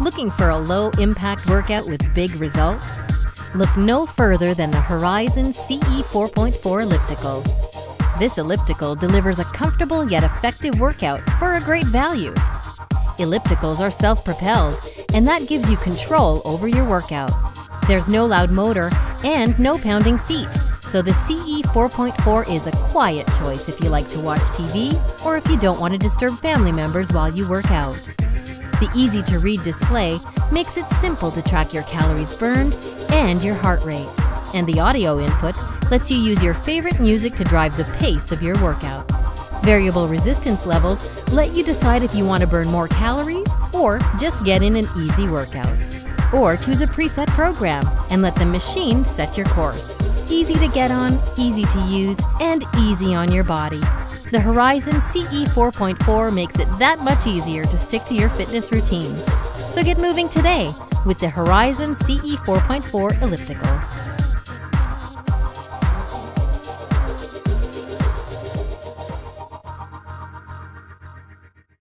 Looking for a low impact workout with big results? Look no further than the Horizon CE 4.4 elliptical. This elliptical delivers a comfortable yet effective workout for a great value. Ellipticals are self propelled, and that gives you control over your workout. There's no loud motor and no pounding feet, so the CE 4.4 is a quiet choice if you like to watch TV or if you don't want to disturb family members while you work out. The easy to read display makes it simple to track your calories burned and your heart rate. And the audio input lets you use your favorite music to drive the pace of your workout. Variable resistance levels let you decide if you want to burn more calories or just get in an easy workout. Or choose a preset program and let the machine set your course. Easy to get on, easy to use, and easy on your body. The Horizon CE 4.4 makes it that much easier to stick to your fitness routine. So get moving today with the Horizon CE 4.4 elliptical.